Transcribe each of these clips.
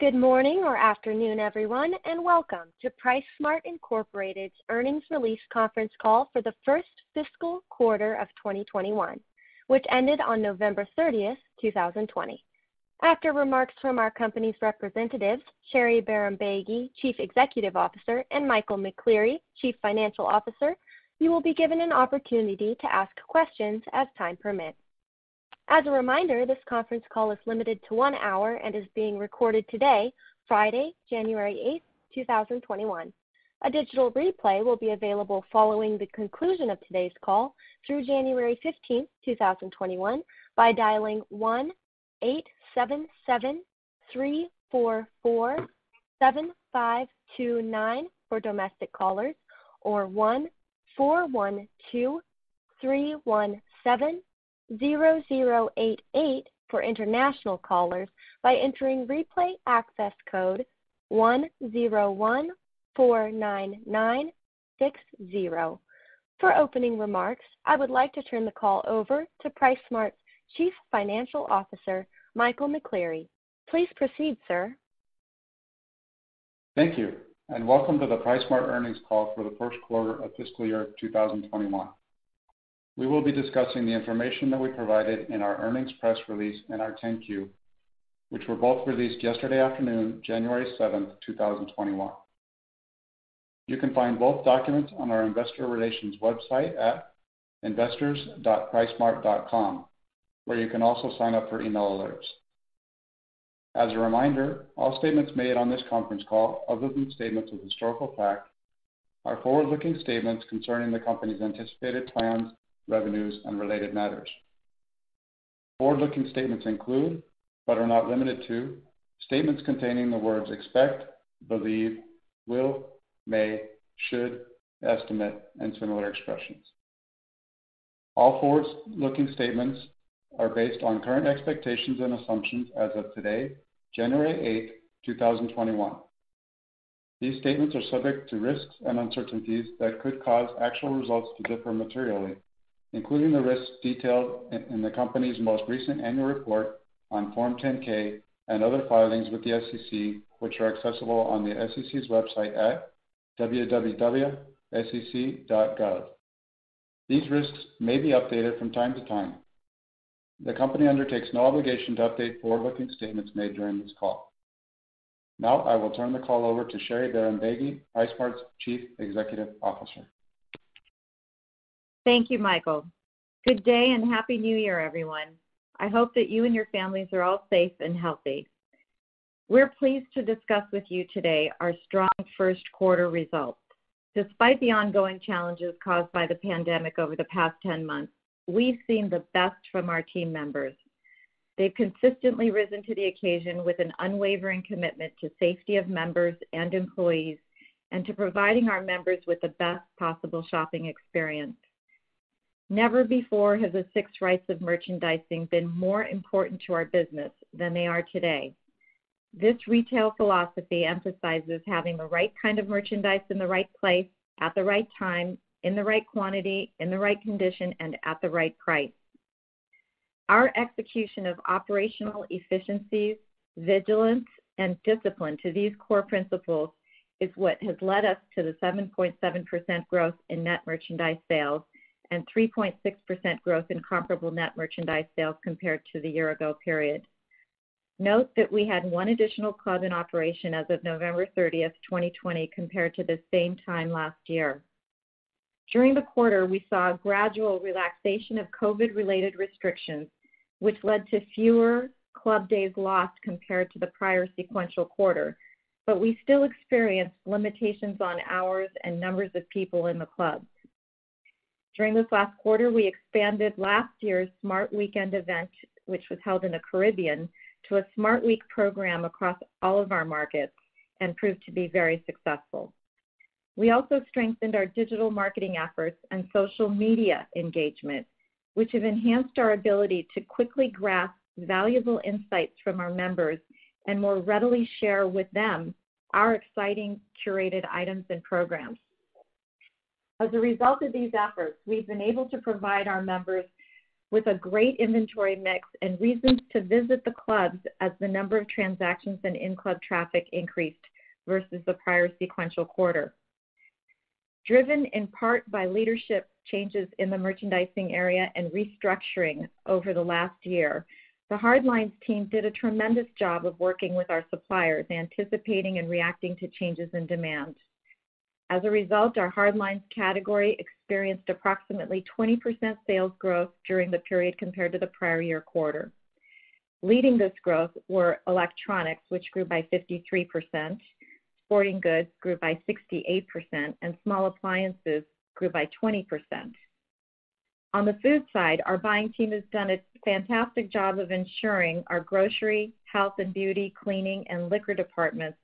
Good morning or afternoon, everyone, and welcome to PriceSmart, Inc.'s earnings release conference call for the first fiscal quarter of 2021, which ended on November 30th, 2020. After remarks from our company's representatives, Sherry Bahrambeygui, Chief Executive Officer, and Michael McCleary, Chief Financial Officer, you will be given an opportunity to ask questions as time permits. As a reminder, this conference call is limited to one hour and is being recorded today, Friday, January 8th, 2021. A digital replay will be available following the conclusion of today's call through January 15th, 2021 by dialing 1-877-344-7529 for domestic callers or 1-412-317-0088 for international callers by entering replay access code 10149960. For opening remarks, I would like to turn the call over to PriceSmart's Chief Financial Officer, Michael McCleary. Please proceed, sir. Thank you, and welcome to the PriceSmart earnings call for the first quarter of fiscal year 2021. We will be discussing the information that we provided in our earnings press release and our 10-Q, which were both released yesterday afternoon, January 7th, 2021. You can find both documents on our investor relations website at investors.pricesmart.com, where you can also sign up for email alerts. As a reminder, all statements made on this conference call, other than statements of historical fact, are forward-looking statements concerning the company's anticipated plans, revenues, and related matters. Forward-looking statements include, but are not limited to, statements containing the words expect, believe, will, may, should, estimate, and similar expressions. All forward-looking statements are based on current expectations and assumptions as of today, January 8, 2021. These statements are subject to risks and uncertainties that could cause actual results to differ materially, including the risks detailed in the company's most recent annual report on Form 10-K and other filings with the SEC, which are accessible on the SEC's website at www.sec.gov. These risks may be updated from time to time. The company undertakes no obligation to update forward-looking statements made during this call. Now, I will turn the call over to Sherry Bahrambeygui, PriceSmart's Chief Executive Officer. Thank you, Michael. Good day and Happy New Year, everyone. I hope that you and your families are all safe and healthy. We're pleased to discuss with you today our strong first quarter results. Despite the ongoing challenges caused by the pandemic over the past 10 months, we've seen the best from our team members. They've consistently risen to the occasion with an unwavering commitment to safety of members and employees and to providing our members with the best possible shopping experience. Never before have the six rights of merchandising been more important to our business than they are today. This retail philosophy emphasizes having the right kind of merchandise in the right place, at the right time, in the right quantity, in the right condition, and at the right price. Our execution of operational efficiencies, vigilance, and discipline to these core principles is what has led us to the 7.7% growth in net merchandise sales and 3.6% growth in comparable net merchandise sales compared to the year ago period. Note that we had one additional club in operation as of November 30th, 2020, compared to the same time last year. During the quarter, we saw a gradual relaxation of COVID-related restrictions, which led to fewer club days lost compared to the prior sequential quarter, but we still experienced limitations on hours and numbers of people in the clubs. During this last quarter, we expanded last year's Smart Weekend event, which was held in the Caribbean, to a Smart Week program across all of our markets and proved to be very successful. We also strengthened our digital marketing efforts and social media engagement, which have enhanced our ability to quickly grasp valuable insights from our members and more readily share with them our exciting curated items and programs. As a result of these efforts, we've been able to provide our members with a great inventory mix and reasons to visit the clubs as the number of transactions and in-club traffic increased versus the prior sequential quarter. Driven in part by leadership changes in the merchandising area and restructuring over the last year, the hardlines team did a tremendous job of working with our suppliers, anticipating and reacting to changes in demand. As a result, our hardlines category experienced approximately 20% sales growth during the period compared to the prior year quarter. Leading this growth were electronics, which grew by 53%, sporting goods grew by 68%, and small appliances grew by 20%. On the food side, our buying team has done a fantastic job of ensuring our grocery, health and beauty, cleaning, and liquor departments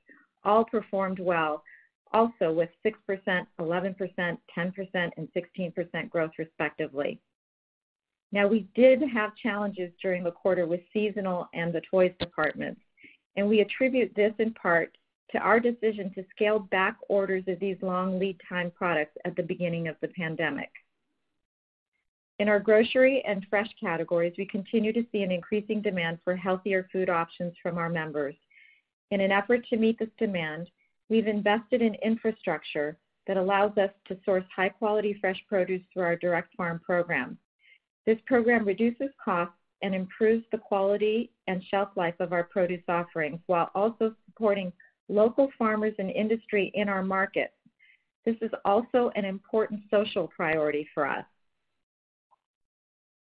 all performed well, also with 6%, 11%, 10%, and 16% growth respectively. Now, we did have challenges during the quarter with seasonal and the toys departments, and we attribute this in part to our decision to scale back orders of these long lead time products at the beginning of the pandemic. In our grocery and fresh categories, we continue to see an increasing demand for healthier food options from our members. In an effort to meet this demand, we've invested in infrastructure that allows us to source high-quality fresh produce through our direct farm program. This program reduces costs and improves the quality and shelf life of our produce offerings while also supporting local farmers and industry in our market. This is also an important social priority for us.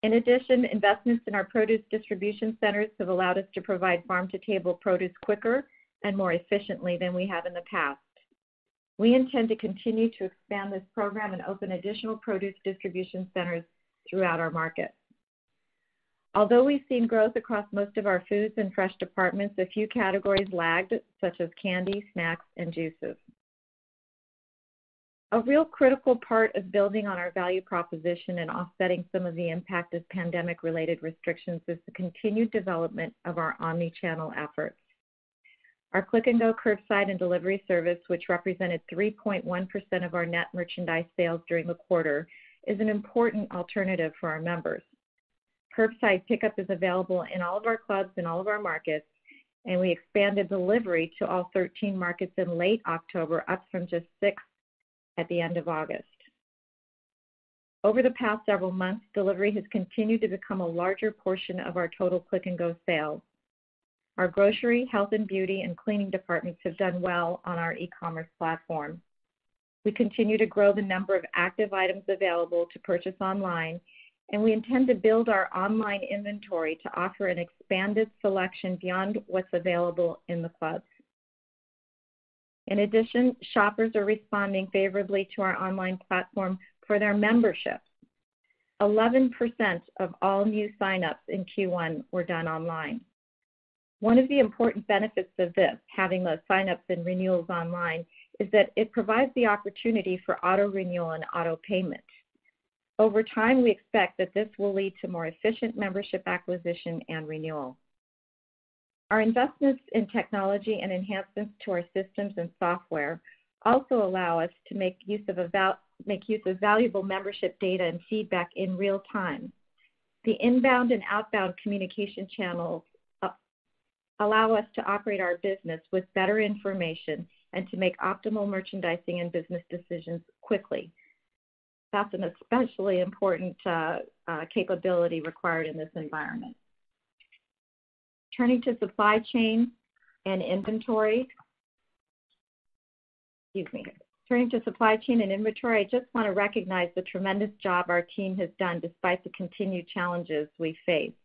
In addition, investments in our produce distribution centers have allowed us to provide farm-to-table produce quicker and more efficiently than we have in the past. We intend to continue to expand this program and open additional produce distribution centers throughout our markets. Although we've seen growth across most of our foods and fresh departments, a few categories lagged, such as candy, snacks, and juices. A real critical part of building on our value proposition and offsetting some of the impact of pandemic-related restrictions is the continued development of our omni-channel efforts. Our Click and Go curbside and delivery service, which represented 3.1% of our net merchandise sales during the quarter, is an important alternative for our members. Curbside pickup is available in all of our clubs in all of our markets, and we expanded delivery to all 13 markets in late October, up from just six at the end of August. Over the past several months, delivery has continued to become a larger portion of our total Click and Go sales. Our grocery, health and beauty, and cleaning departments have done well on our e-commerce platform. We continue to grow the number of active items available to purchase online, and we intend to build our online inventory to offer an expanded selection beyond what's available in the clubs. In addition, shoppers are responding favorably to our online platform for their memberships. 11% of all new sign-ups in Q1 were done online. One of the important benefits of this, having those sign-ups and renewals online, is that it provides the opportunity for auto-renewal and auto-payment. Over time, we expect that this will lead to more efficient membership acquisition and renewal. Our investments in technology and enhancements to our systems and software also allow us to make use of valuable membership data and feedback in real time. The inbound and outbound communication channels allow us to operate our business with better information and to make optimal merchandising and business decisions quickly. That's an especially important uh, uh, capability required in this environment. Turning to supply chain and inventory. Excuse me. Turning to supply chain and inventory, I just wanna recognize the tremendous job our team has done despite the continued challenges we faced.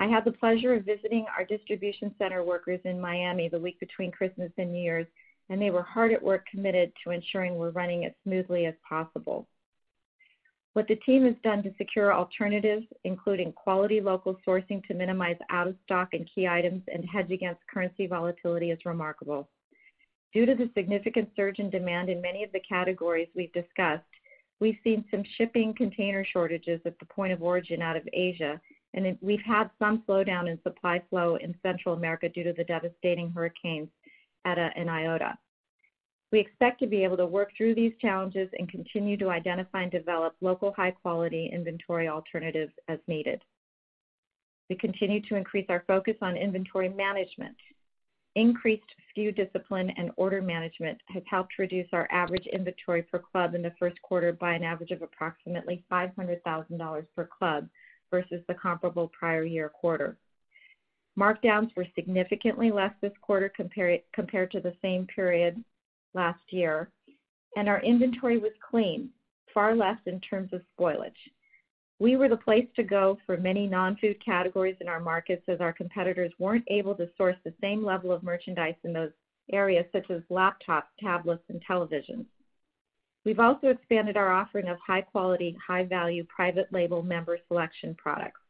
I had the pleasure of visiting our distribution center workers in Miami the week between Christmas and New Year's, and they were hard at work committed to ensuring we're running as smoothly as possible. What the team has done to secure alternatives, including quality local sourcing to minimize out of stock and key items and hedge against currency volatility is remarkable. Due to the significant surge in demand in many of the categories we've discussed, we've seen some shipping container shortages at the point of origin out of Asia, and we've had some slowdown in supply flow in Central America due to the devastating hurricanes Eta and uh, Iota. We expect to be able to work through these challenges and continue to identify and develop local high-quality inventory alternatives as needed. We continue to increase our focus on inventory management. Increased SKU discipline and order management has helped reduce our average inventory per club in the first quarter by an average of approximately $500,000 per club versus the comparable prior year quarter. Markdowns were significantly less this quarter compared to the same period last year, and our inventory was clean, far less in terms of spoilage. We were the place to go for many non-food categories in our markets as our competitors weren't able to source the same level of merchandise in those areas, such as laptops, tablets, and televisions. We've also expanded our offering of high-quality, high-value private label Member Selection products.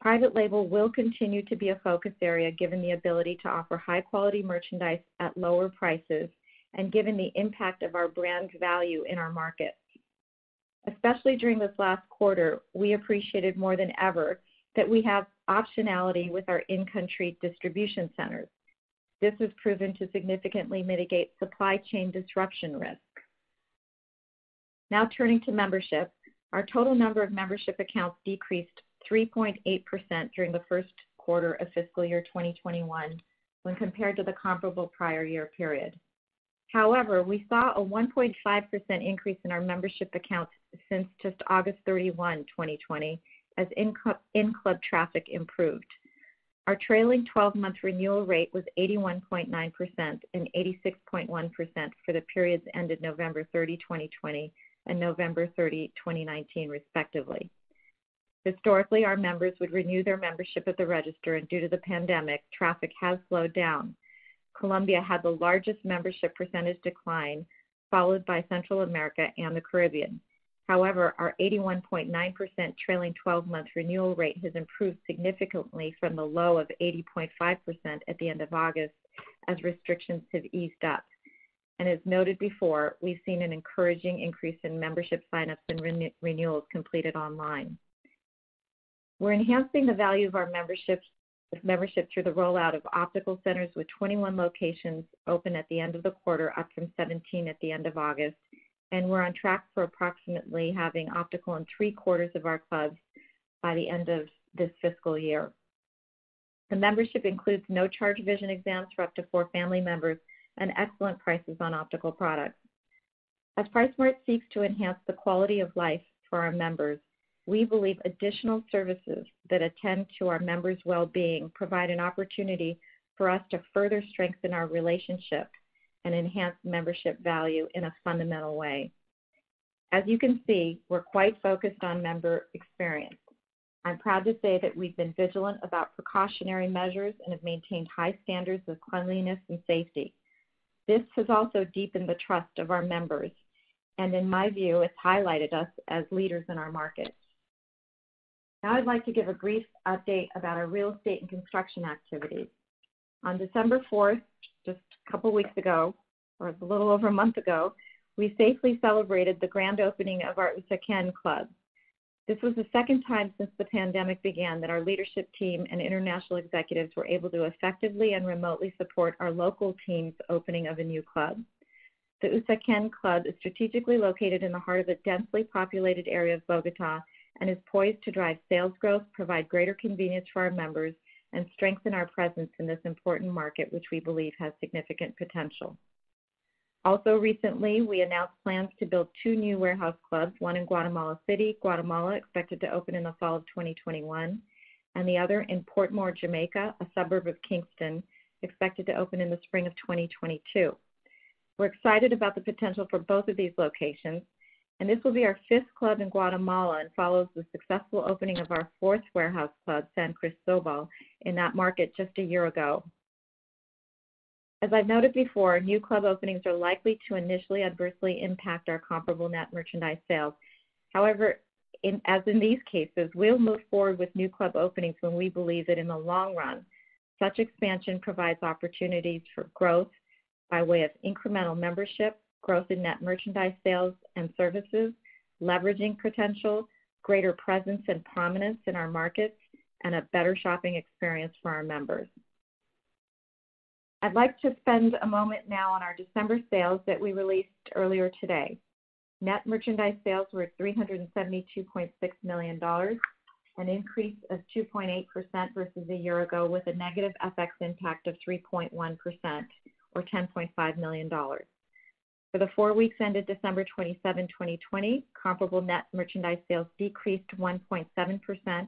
Private label will continue to be a focus area given the ability to offer high-quality merchandise at lower prices and given the impact of our brand value in our markets. Especially during this last quarter, we appreciated more than ever that we have optionality with our in-country distribution centers. This has proven to significantly mitigate supply chain disruption risk. Now turning to membership. Our total number of membership accounts decreased 3.8% during the first quarter of fiscal year 2021 when compared to the comparable prior year period. However, we saw a 1.5% increase in our membership accounts since just August 31, 2020, as in-club traffic improved. Our trailing 12-month renewal rate was 81.9% and 86.1% for the periods ended November 30, 2020 and November 30, 2019, respectively. Historically, our members would renew their membership at the register, and due to the pandemic, traffic has slowed down. Colombia had the largest membership percentage decline, followed by Central America and the Caribbean. However, our 81.9% trailing 12-month renewal rate has improved significantly from the low of 80.5% at the end of August as restrictions have eased up. And as noted before, we've seen an encouraging increase in membership sign-ups and renewals completed online. We're enhancing the value of our membership through the rollout of optical centers with 21 locations open at the end of the quarter, up from 17 at the end of August. And we're on track for approximately having optical in three-quarters of our clubs by the end of this fiscal year. The membership includes no-charge vision exams for up to four family members and excellent prices on optical products. As PriceSmart seeks to enhance the quality of life for our members, we believe additional services that attend to our members' well-being provide an opportunity for us to further strengthen our relationship and enhance membership value in a fundamental way. As you can see, we're quite focused on member experience. I'm proud to say that we've been vigilant about precautionary measures and have maintained high standards of cleanliness and safety. This has also deepened the trust of our members, and in my view, it's highlighted us as leaders in our market. Now I'd like to give a brief update about our real estate and construction activities. On December 4th, just a couple weeks ago, or a little over a month ago, we safely celebrated the grand opening of our Usaquén club. This was the second time since the pandemic began that our leadership team and international executives were able to effectively and remotely support our local team's opening of a new club. The Usaquén club is strategically located in the heart of a densely populated area of Bogotá and is poised to drive sales growth, provide greater convenience for our members, and strengthen our presence in this important market, which we believe has significant potential. Also recently, we announced plans to build two new warehouse clubs, one in Guatemala City, Guatemala, expected to open in the fall of 2021, and the other in Portmore, Jamaica, a suburb of Kingston, expected to open in the spring of 2022. We're excited about the potential for both of these locations, and this will be our fifth club in Guatemala and follows the successful opening of our fourth warehouse club, San Cristobal, in that market just a year ago. As I've noted before, new club openings are likely to initially adversely impact our comparable net merchandise sales. However, as in these cases, we'll move forward with new club openings when we believe that in the long run, such expansion provides opportunities for growth by way of incremental membership, growth in net merchandise sales and services, leveraging potential, greater presence and prominence in our markets, and a better shopping experience for our members. I'd like to spend a moment now on our December sales that we released earlier today. Net merchandise sales were $372.6 million, an increase of 2.8% versus a year ago, with a negative FX impact of 3.1% or $10.5 million. For the four weeks ended December 27, 2020, comparable net merchandise sales decreased 1.7%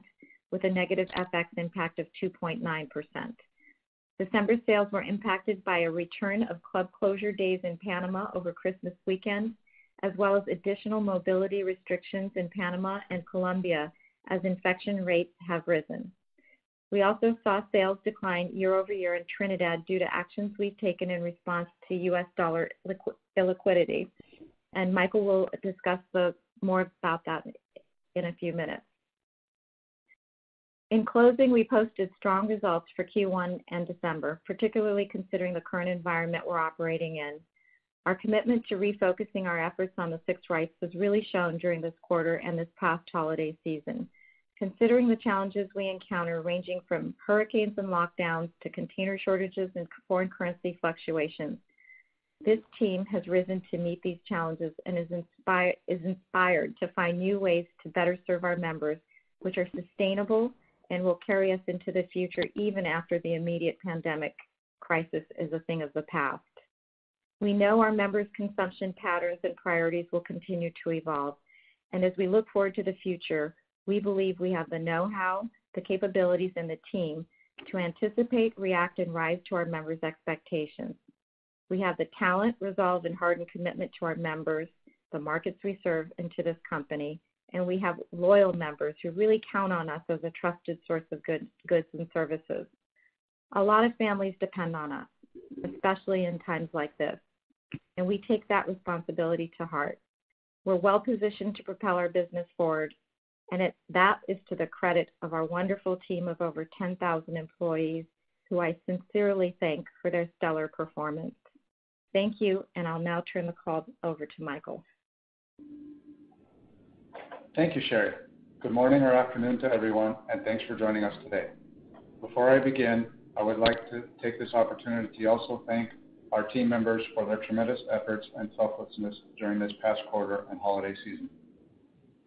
with a negative FX impact of 2.9%. December sales were impacted by a return of club closure days in Panama over Christmas weekend, as well as additional mobility restrictions in Panama and Colombia as infection rates have risen. We also saw sales decline year-over-year in Trinidad due to actions we've taken in response to U.S. dollar illiquidity, and Michael will discuss more about that in a few minutes. In closing, we posted strong results for Q1 and December, particularly considering the current environment we're operating in. Our commitment to refocusing our efforts on the Six Rights was really shown during this quarter and this past holiday season. Considering the challenges we encounter, ranging from hurricanes and lockdowns to container shortages and foreign currency fluctuations, this team has risen to meet these challenges and is inspired to find new ways to better serve our members, which are sustainable and will carry us into the future even after the immediate pandemic crisis is a thing of the past. We know our members' consumption patterns and priorities will continue to evolve, and as we look forward to the future, we believe we have the know-how, the capabilities, and the team to anticipate, react, and rise to our members' expectations. We have the talent, resolve, and hardened commitment to our members, the markets we serve, and to this company, and we have loyal members who really count on us as a trusted source of goods and services. A lot of families depend on us, especially in times like this, and we take that responsibility to heart. We're well-positioned to propel our business forward, and that is to the credit of our wonderful team of over 10,000 employees, who I sincerely thank for their stellar performance. Thank you, and I'll now turn the call over to Michael. Thank you, Sherry. Good morning or afternoon to everyone, and thanks for joining us today. Before I begin, I would like to take this opportunity to also thank our team members for their tremendous efforts and selflessness during this past quarter and holiday season.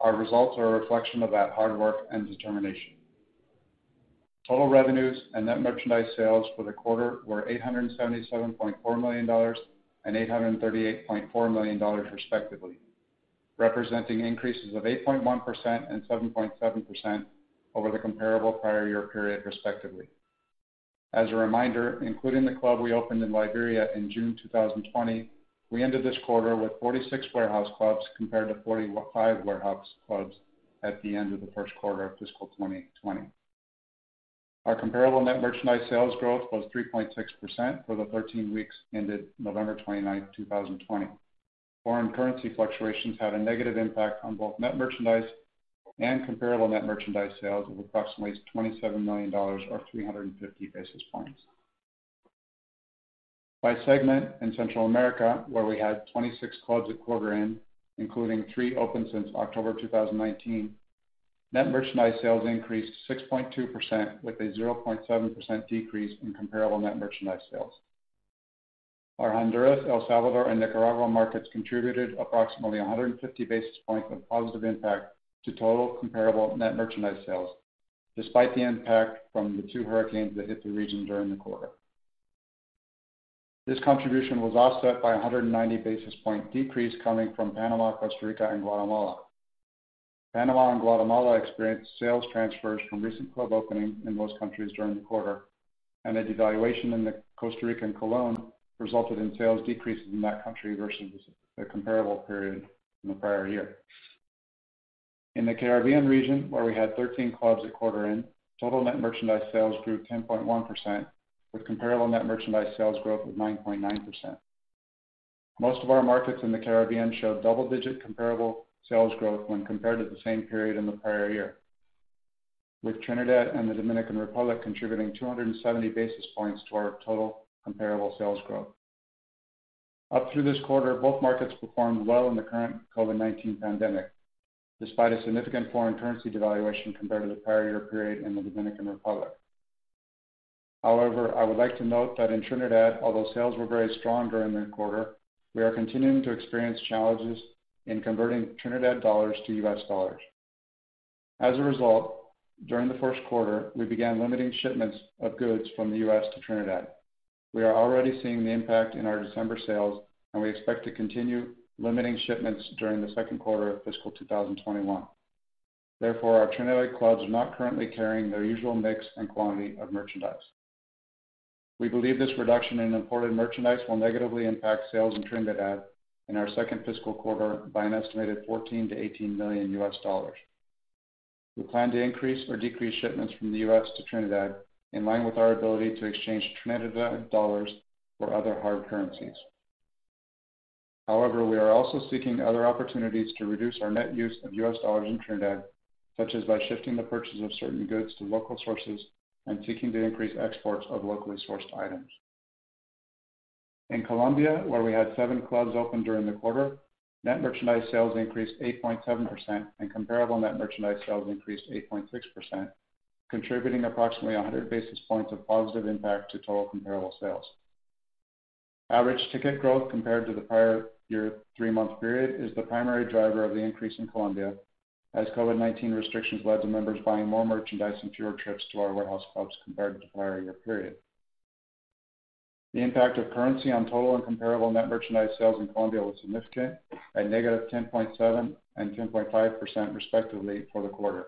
Our results are a reflection of that hard work and determination. Total revenues and net merchandise sales for the quarter were $877.4 million and $838.4 million, respectively, representing increases of 8.1% and 7.7% over the comparable prior year period, respectively. As a reminder, including the club we opened in Liberia in June 2020, we ended this quarter with 46 warehouse clubs compared to 45 warehouse clubs at the end of the first quarter of fiscal 2020. Our comparable net merchandise sales growth was 3.6% for the 13 weeks ended November 29, 2020. Foreign currency fluctuations had a negative impact on both net merchandise and comparable net merchandise sales of approximately $27 million or 350 basis points. By segment, in Central America, where we had 26 clubs at quarter end, including three open since October 2019, net merchandise sales increased 6.2% with a 0.7% decrease in comparable net merchandise sales. Our Honduras, El Salvador, and Nicaragua markets contributed approximately 150 basis points of positive impact to total comparable net merchandise sales, despite the impact from the two hurricanes that hit the region during the quarter. This contribution was offset by 190 basis point decrease coming from Panama, Costa Rica, and Guatemala. Panama and Guatemala experienced sales transfers from recent club openings in those countries during the quarter, and a devaluation in the Costa Rican colon resulted in sales decreases in that country versus the comparable period in the prior year. In the Caribbean region, where we had 13 clubs at quarter end, total net merchandise sales grew 10.1%, with comparable net merchandise sales growth of 9.9%. Most of our markets in the Caribbean showed double-digit comparable sales growth when compared to the same period in the prior year, with Trinidad and the Dominican Republic contributing 270 basis points to our total comparable sales growth. Up through this quarter, both markets performed well in the current COVID-19 pandemic, despite a significant foreign currency devaluation compared to the prior year period in the Dominican Republic. However, I would like to note that in Trinidad, although sales were very strong during the quarter, we are continuing to experience challenges in converting Trinidad dollars to US dollars. As a result, during the first quarter, we began limiting shipments of goods from the US to Trinidad. We are already seeing the impact in our December sales, and we expect to continue limiting shipments during the second quarter of fiscal 2021. Therefore, our Trinidad clubs are not currently carrying their usual mix and quantity of merchandise. We believe this reduction in imported merchandise will negatively impact sales in Trinidad in our second fiscal quarter by an estimated $14 million-$18 million. We plan to increase or decrease shipments from the US to Trinidad in line with our ability to exchange Trinidad dollars for other hard currencies. However, we are also seeking other opportunities to reduce our net use of US dollars in Trinidad, such as by shifting the purchase of certain goods to local sources and seeking to increase exports of locally sourced items. In Colombia, where we had seven clubs open during the quarter, net merchandise sales increased 8.7%, and comparable net merchandise sales increased 8.6%, contributing approximately 100 basis points of positive impact to total comparable sales. Average ticket growth compared to the prior year three-month period is the primary driver of the increase in Colombia, as COVID-19 restrictions led to members buying more merchandise and fewer trips to our warehouse clubs compared to the prior year period. The impact of currency on total and comparable net merchandise sales in Colombia was significant, at -10.7 and 10.5% respectively for the quarter.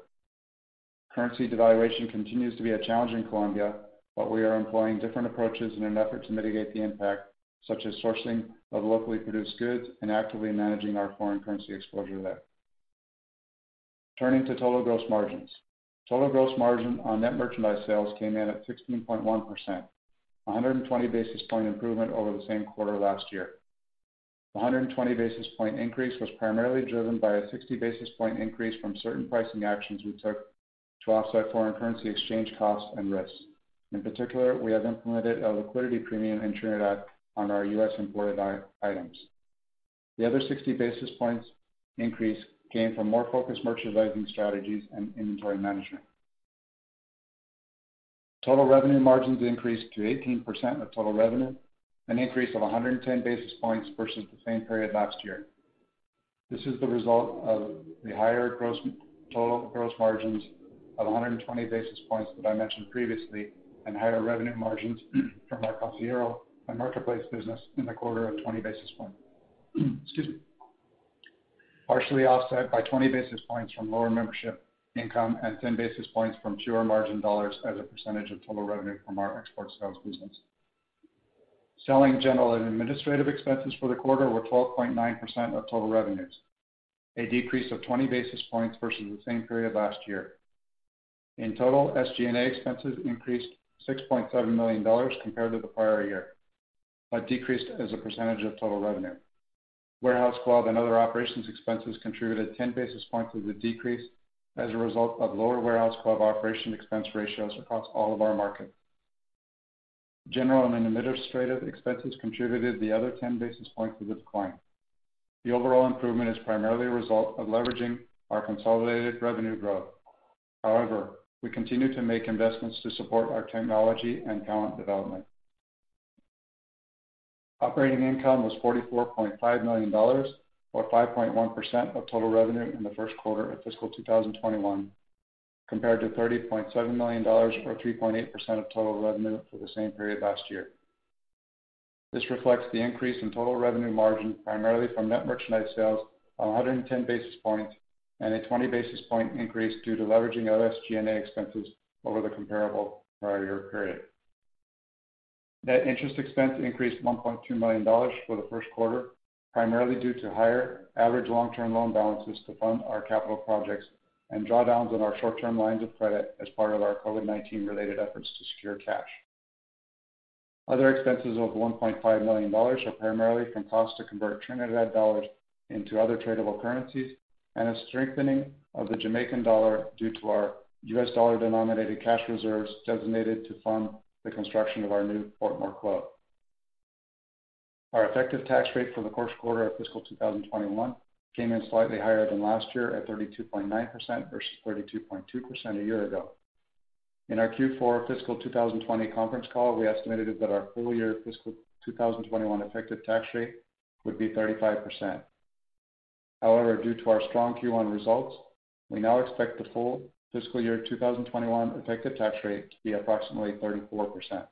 Currency devaluation continues to be a challenge in Colombia, but we are employing different approaches in an effort to mitigate the impact, such as sourcing of locally produced goods and actively managing our foreign currency exposure there. Turning to total gross margins. Total gross margin on net merchandise sales came in at 16.1%, a 120 basis point improvement over the same quarter last year. The 120 basis point increase was primarily driven by a 60 basis point increase from certain pricing actions we took to offset foreign currency exchange costs and risks. In particular, we have implemented a liquidity premium in Trinidad on our US imported items. The other 60 basis points increase came from more focused merchandising strategies and inventory management. Total revenue margins increased to 18% of total revenue, an increase of 110 basis points versus the same period last year. This is the result of the higher total gross margins of 120 basis points that I mentioned previously, and higher revenue margins from our Heroes and Marketplace business in the quarter of 20 basis points. Excuse me. Partially offset by 20 basis points from lower membership income and 10 basis points from fewer margin dollars as a percentage of total revenue from our export sales business. Selling, general, and administrative expenses for the quarter were 12.9% of total revenues, a decrease of 20 basis points versus the same period last year. In total, SG&A expenses increased $6.7 million compared to the prior year, but decreased as a percentage of total revenue. Warehouse club and other operations expenses contributed 10 basis points of the decrease as a result of lower warehouse club operation expense ratios across all of our markets. General and administrative expenses contributed the other 10 basis points of the decline. The overall improvement is primarily a result of leveraging our consolidated revenue growth. However, we continue to make investments to support our technology and talent development. Operating income was $44.5 million, or 5.1% of total revenue in the first quarter of fiscal 2021, compared to $30.7 million, or 3.8% of total revenue for the same period last year. This reflects the increase in total revenue margin, primarily from net merchandise sales of 110 basis points and a 20 basis point increase due to leveraging our SG&A expenses over the comparable prior year period. Net interest expense increased $1.2 million for the first quarter, primarily due to higher average long-term loan balances to fund our capital projects and drawdowns on our short-term lines of credit as part of our COVID-19 related efforts to secure cash. Other expenses of $1.5 million are primarily from costs to convert Trinidad dollars into other tradable currencies and a strengthening of the Jamaican dollar due to our US dollar-denominated cash reserves designated to fund the construction of our new Portmore club. Our effective tax rate for the first quarter of fiscal 2021 came in slightly higher than last year at 32.9% versus 32.2% a year ago. In our Q4 fiscal 2020 conference call, we estimated that our full year fiscal 2021 effective tax rate would be 35%. However, due to our strong Q1 results, we now expect the full fiscal year 2021 effective tax rate to be approximately 34%.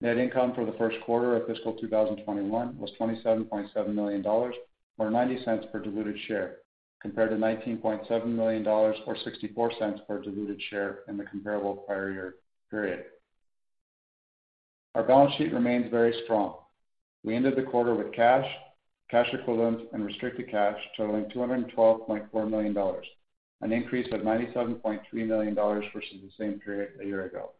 Net income for the first quarter of fiscal 2021 was $27.7 million, or $0.90 per diluted share, compared to $19.7 million or $0.64 per diluted share in the comparable prior year period. Our balance sheet remains very strong. We ended the quarter with cash equivalents, and restricted cash totaling $212.4 million, an increase of $97.3 million versus the same period a year ago.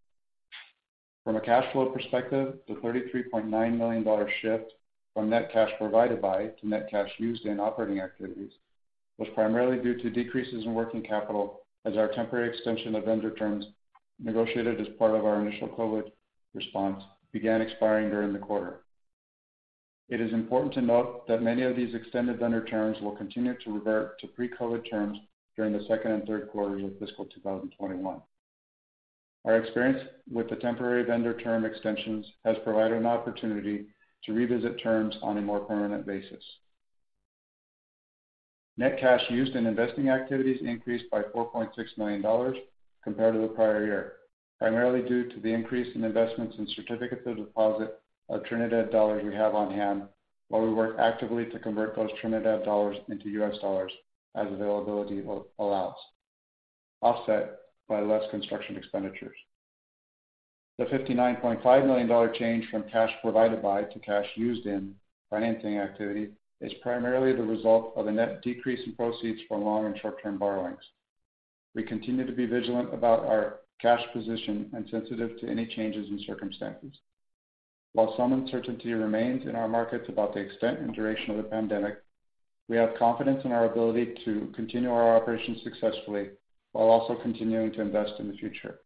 From a cash flow perspective, the $33.9 million shift from net cash provided by to net cash used in operating activities was primarily due to decreases in working capital as our temporary extension of vendor terms negotiated as part of our initial COVID response began expiring during the quarter. It is important to note that many of these extended vendor terms will continue to revert to pre-COVID terms during the second and third quarters of fiscal 2021. Our experience with the temporary vendor term extensions has provided an opportunity to revisit terms on a more permanent basis. Net cash used in investing activities increased by $4.6 million compared to the prior year, primarily due to the increase in investments in certificates of deposit of Trinidad dollars we have on hand while we work actively to convert those Trinidad dollars into US dollars as availability allows, offset by less construction expenditures. The $59.5 million change from cash provided by to cash used in financing activity is primarily the result of a net decrease in proceeds from long and short-term borrowings. We continue to be vigilant about our cash position and sensitive to any changes in circumstances. While some uncertainty remains in our markets about the extent and duration of the pandemic, we have confidence in our ability to continue our operations successfully while also continuing to invest in the future.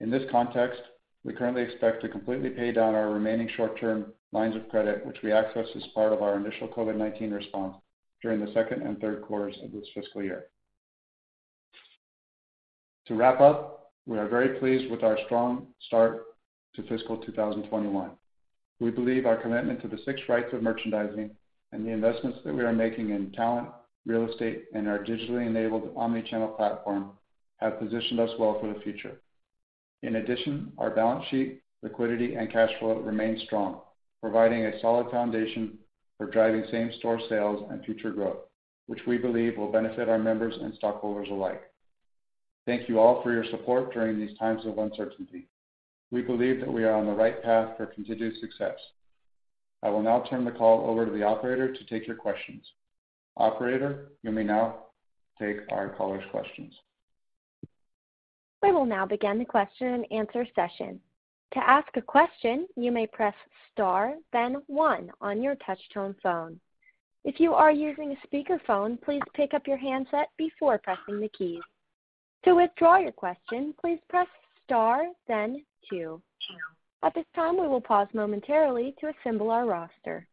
In this context, we currently expect to completely pay down our remaining short-term lines of credit, which we accessed as part of our initial COVID-19 response during the second and third quarters of this fiscal year. To wrap up, we are very pleased with our strong start to fiscal 2021. We believe our commitment to the six rights of merchandising and the investments that we are making in talent, real estate, and our digitally enabled omni-channel platform have positioned us well for the future. In addition, our balance sheet, liquidity, and cash flow remain strong, providing a solid foundation for driving same-store sales and future growth, which we believe will benefit our members and stockholders alike. Thank you all for your support during these times of uncertainty. We believe that we are on the right path for continued success. I will now turn the call over to the operator to take your questions. Operator, you may now take our callers' questions. We will now begin the question and answer session. To ask a question, you may press star then one on your touch-tone phone. If you are using a speakerphone, please pick up your handset before pressing the keys. To withdraw your question, please press star then At this time, we will pause momentarily to assemble our roster.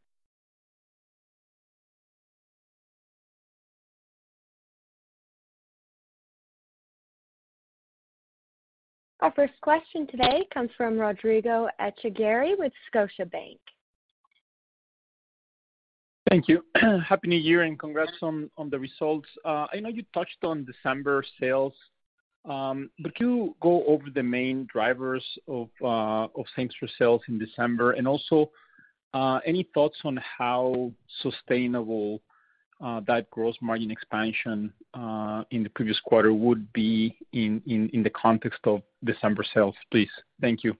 Our first question today comes from Rodrigo Echagaray with Scotiabank. Thank you. Happy New Year and congrats on the results. Uh, I know you touched on December sales, Um, but can you go over the main drivers of uh, same-store sales in December? And also, uh, any thoughts on how sustainable uh, that gross margin expansion in the previous quarter would be in the context of December sales, please? Thank you.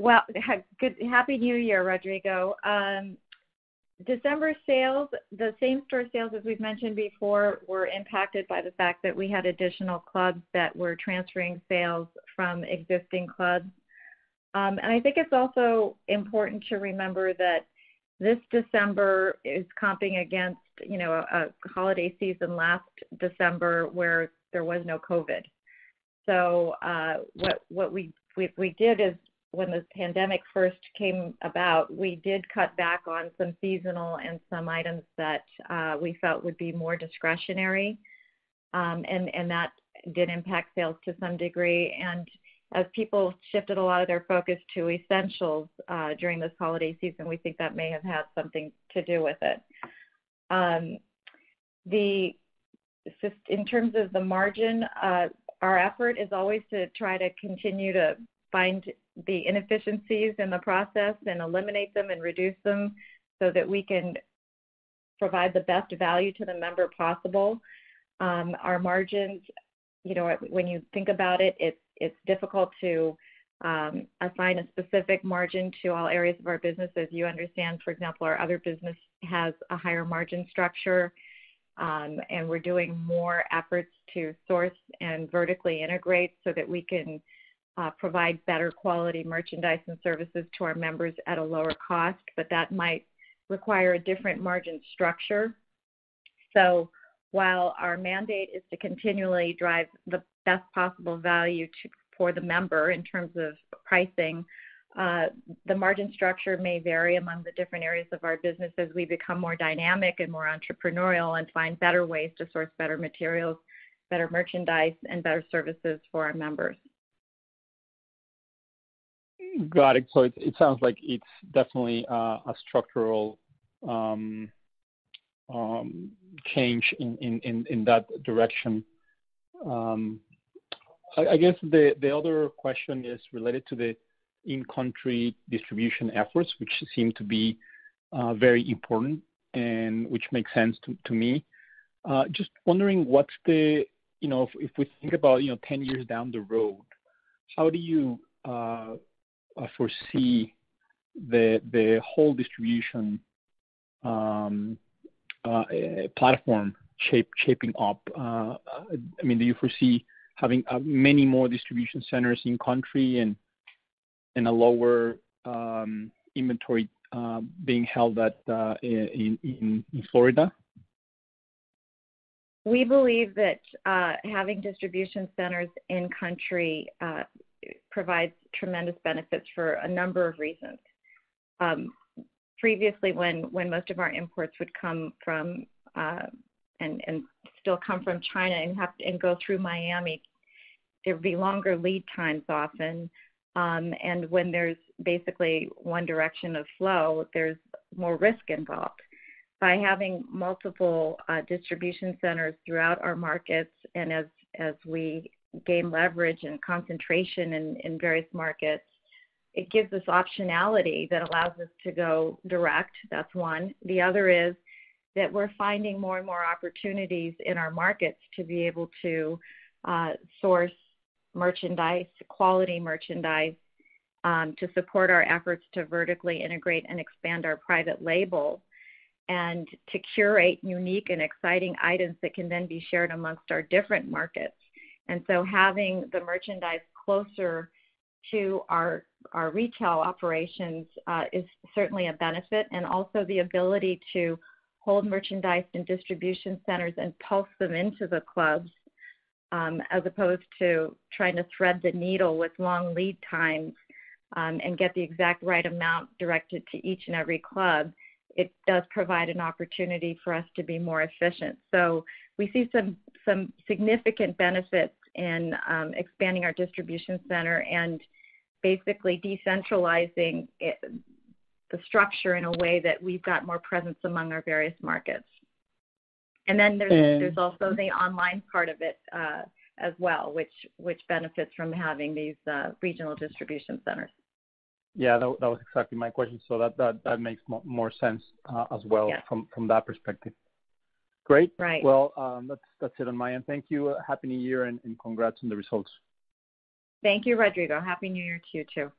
Well, good, Happy New Year, Rodrigo. Um, December sales, the same-store sales, as we've mentioned before, were impacted by the fact that we had additional clubs that were transferring sales from existing clubs. Um and I think it's also important to remember that this December is comping against you know, a holiday season last December where there was no COVID. So uh what we did is when the pandemic first came about, we did cut back on some seasonal and some items that uh, we felt would be more discretionary. Um, and that did impact sales to some degree. And as people shifted a lot of their focus to essentials uh, during this holiday season, we think that may have had something to do with it. Um, the in terms of the margin, uh, our effort is always to try to continue to find the inefficiencies in the process and eliminate them and reduce them so that we can provide the best value to the member possible. Um, our margins, you know, when you think about it, it's it's difficult to um, assign a specific margin to all areas of our business. As you understand, for example, our other business has a higher margin structure, um, and we're doing more efforts to source and vertically integrate so that we can Uh, provide better quality merchandise and services to our members at a lower cost, but that might require a different margin structure. So while our mandate is to continually drive the best possible value for the member in terms of pricing, uh, the margin structure may vary among the different areas of our business as we become more dynamic and more entrepreneurial and find better ways to source better materials, better merchandise, and better services for our members. Got it. So it sounds like it's definitely uh, a structural um, um, change in that direction. Um, I guess the other question is related to the in-country distribution efforts, which seem to be uh, very important and which makes sense to me. Uh, just wondering what's the, you know, if we think about, you know, 10 years down the road, how do you Uh, foresee the whole distribution um, uh, eh, platform shaping up? Uh, I mean, do you foresee having many more distribution centers in country and a lower um, inventory being held in Florida? We believe that having distribution centers in country provides tremendous benefits for a number of reasons. Um, previously, when when most of our imports would come from uh, and and still come from China and have to, and go through Miami, there'd be longer lead times often. Um, and when there's basically one direction of flow, there's more risk involved. By having multiple uh, distribution centers throughout our markets and as as we gain leverage and concentration in various markets, it gives us optionality that allows us to go direct. That's one. The other is that we're finding more and more opportunities in our markets to be able to uh, source merchandise, quality merchandise, um, to support our efforts to vertically integrate and expand our private label and to curate unique and exciting items that can then be shared amongst our different markets. And so having the merchandise closer to our our retail operations uh, is certainly a benefit, and also the ability to hold merchandise in distribution centers and pulse them into the clubs, um, as opposed to trying to thread the needle with long lead times, um, and get the exact right amount directed to each and every club. It does provide an opportunity for us to be more efficient. So we see some some significant benefits in um, expanding our distribution center and basically decentralizing the structure in a way that we've got more presence among our various markets. And then there's also the online part of it, uh, as well, which which benefits from having these uh, regional distribution centers. Yeah, that was exactly my question. So that that, that makes more sense uh, as well. Yeah. From that perspective. Great. Right. Well, um, that's it on my end. Thank you. Uh, Happy New Year and congrats on the results. Thank you, Rodrigo. Happy New Year to you too.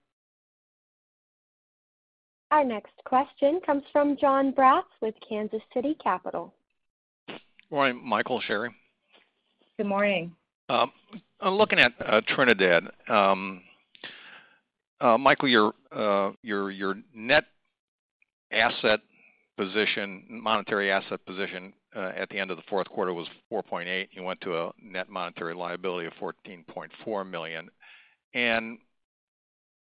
Our next question comes from Jon Braatz with Kansas City Capital. Morning, Michael, Sherry. Good morning. Um, I'm looking at uh, Trinidad. Um, uh, Michael, your net asset position, monetary asset position, Uh, at the end of the fourth quarter was $4.8 million. You went to a net monetary liability of $14.4 million.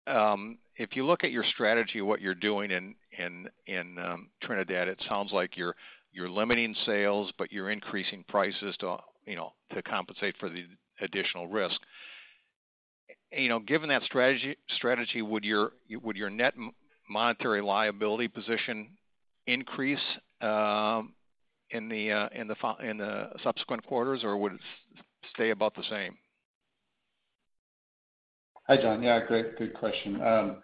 Um, if you look at your strategy, what you're doing in um, Trinidad, it sounds like you're you're limiting sales, but you're increasing prices to you know, to compensate for the additional risk. You know, given that strategy, strategy would your would your net monetary liability position increase um, in the uh in the in the subsequent quarters, or would it stay about the same? Hi, John. Yeah, great. Good question. Um,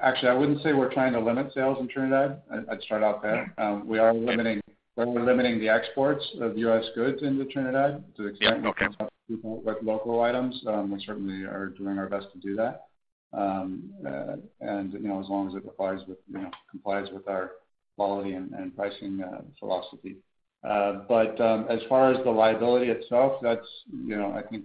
actually, I wouldn't say we're trying to limit sales in Trinidad. I'd start out there. Um, we are limiting the exports of U.S. goods into Trinidad to the extent. Yeah. Okay. With local items. Um, we certainly are doing our best to do that. Uh, and you know, as long as it complies with our quality and pricing uh, philosophy. Uh, but um, as far as the liability itself, that's, you know, I think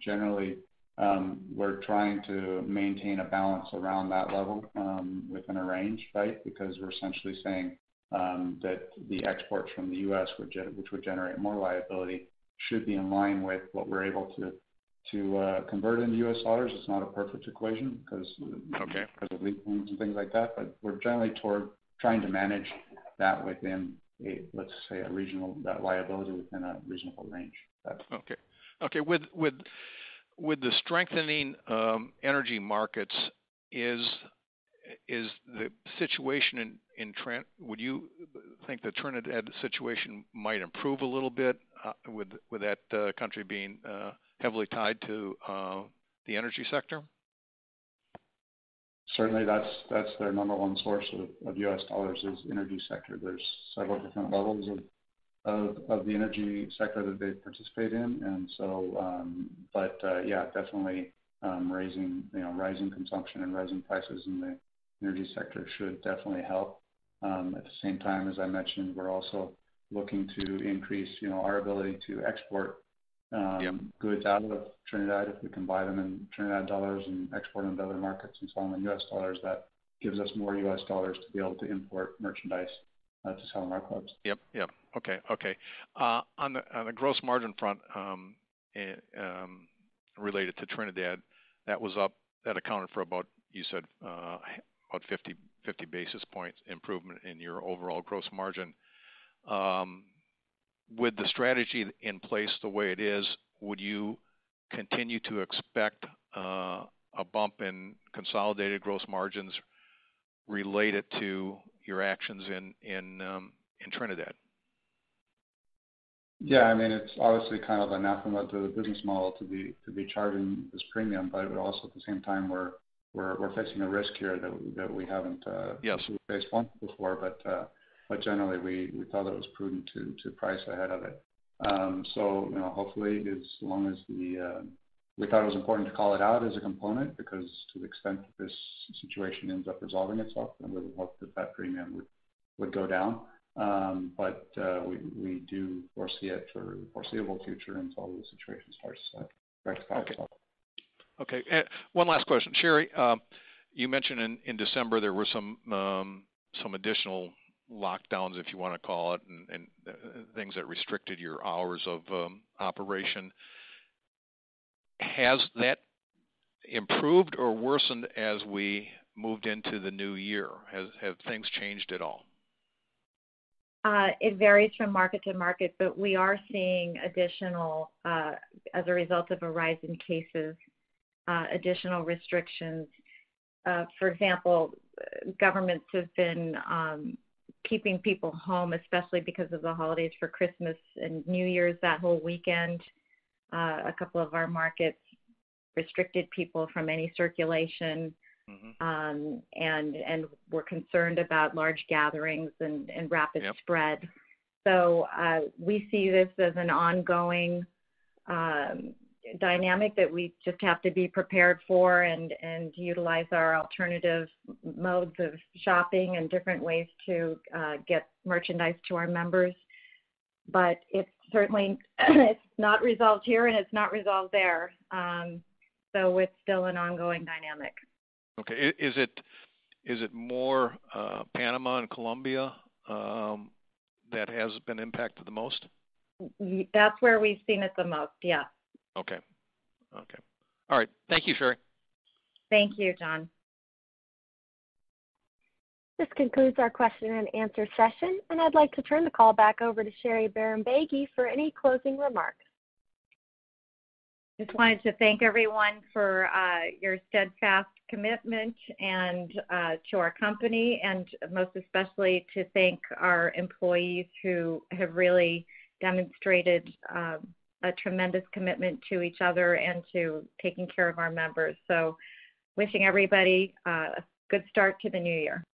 generally, um, we're trying to maintain a balance around that level, um, within a range, right? Because we're essentially saying that the exports from the U.S. which would generate more liability should be in line with what we're able to to uh, convert into U.S. dollars. It's not a perfect equation because. Okay. Because of lead times and things like that. But we're generally trying to manage that within a, let's say, a regional, that liability within a reasonable range. Okay. Okay. With with, with the strengthening um, energy markets, is is the situation in in Trent? would you think the Trinidad situation might improve a little bit, uh, with with that uh, country being uh, heavily tied to the energy sector? Certainly, that's that's their number one source of U.S. dollars is energy sector. There's several different levels of of the energy sector that they participate in. And so um but uh yeah, definitely, raising, you know, rising consumption and rising prices in the energy sector should definitely help. At the same time, as I mentioned, we're also looking to increase, you know, our ability to export. Yeah. Um, Goods out of Trinidad. If we can buy them in Trinidad dollars and export them to other markets and sell them in U.S. dollars, that gives us more U.S. dollars to be able to import merchandise uh, to sell in our clubs. Yep. Yep. Okay. Okay. Uh, on the gross margin front, um, eh, um, related to Trinidad, that was up. That accounted for about, you said, uh, about 50 basis points improvement in your overall gross margin. With the strategy in place the way it is, would you continue to expect uh, a bump in consolidated gross margins related to your actions in um, in Trinidad? Yeah. I mean, it's obviously kind of anathema to the business model to be to be charging this premium, but also at the same time, we're facing a risk here that we haven't. Uh, yes. Faced once before. Uh, But generally, we thought it was prudent to price ahead of it. Um, so, you know, hopefully, as long as the... Uh, we thought it was important to call it out as a component because to the extent that this situation ends up resolving itself, then we would hope that that premium would go down. Um, but uh, we do foresee it for the foreseeable future until the situation starts to rectify itself. Okay. One last question. Sherry, um, you mentioned in December there were some some additional lockdowns, if you wanna call it, and uh, things that restricted your hours of um, operation. Has that improved or worsened as we moved into the new year? Have things changed at all? Uh, it varies from market to market, but we are seeing additional, uh, as a result of a rise in cases, additional restrictions. For example, governments have been um, keeping people home, especially because of the holidays for Christmas and New Year's that whole weekend. Uh, a couple of our markets restricted people from any circulation. Mm-hmm. Um, we're concerned about large gatherings and and rapid spread. Yep. Uh, we see this as an ongoing um, dynamic that we just have to be prepared for and and utilize our alternative modes of shopping and different ways to uh, get merchandise to our members. But it's certainly it's not resolved here, and it's not resolved there. Um, so it's still an ongoing dynamic. Okay. Is it is it more uh, Panama and Colombia um, that has been impacted the most? That's where we've seen it the most, yeah. Okay. Okay. All right. Thank you, Sherry. Thank you, John. This concludes our question and answer session, and I'd like to turn the call back over to Sherry Bahrambeygui for any closing remarks. Just wanted to thank everyone for uh, your steadfast commitment and uh, to our company, and most especially to thank our employees who have really demonstrated um, a tremendous commitment to each other and to taking care of our members. So, wishing everybody uh, a good start to the new year.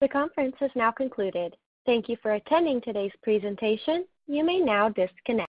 The conference has now concluded. Thank you for attending today's presentation. You may now disconnect.